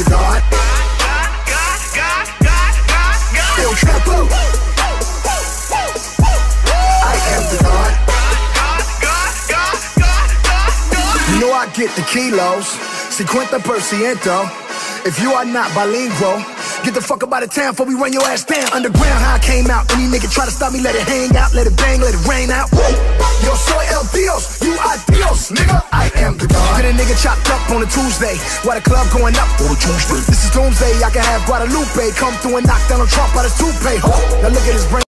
The God. I am the God. You know I get the kilos. Cincuenta per ciento. If you are not bilingual, get the fuck up out of town before we run your ass down. Underground, how I came out. Any nigga try to stop me, let it hang out, let it bang, let it rain out. Yo soy el Dios, you are Dios, nigga. I. Get a nigga chopped up on a Tuesday, Why the club going up on a Tuesday. This is Doomsday, I can have Guadalupe come through and knock down a Trump out his toupee. Now look at his brain.